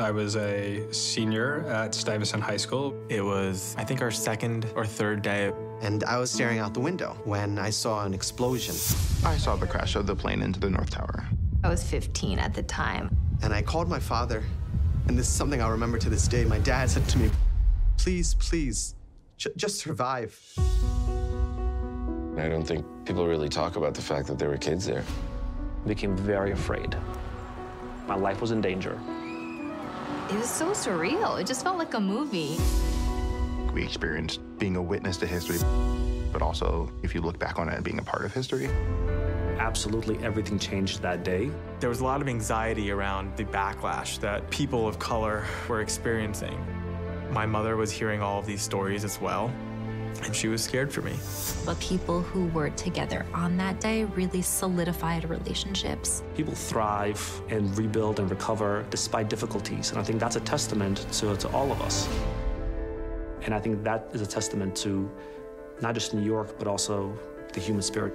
I was a senior at Stuyvesant High School. It was, I think, our second or third day. And I was staring out the window when I saw an explosion. I saw the crash of the plane into the North Tower. I was 15 at the time. And I called my father, and this is something I'll remember to this day. My dad said to me, Please, please, j- just survive. I don't think people really talk about the fact that there were kids there. I became very afraid. My life was in danger. It was so surreal. It just felt like a movie. We experienced being a witness to history, but also, if you look back on it, being a part of history. Absolutely everything changed that day. There was a lot of anxiety around the backlash that people of color were experiencing. My mother was hearing all of these stories as well, and she was scared for me. But people who were together on that day really solidified relationships. People thrive and rebuild and recover despite difficulties. And I think that's a testament to, to all of us. And I think that is a testament to not just New York, but also the human spirit.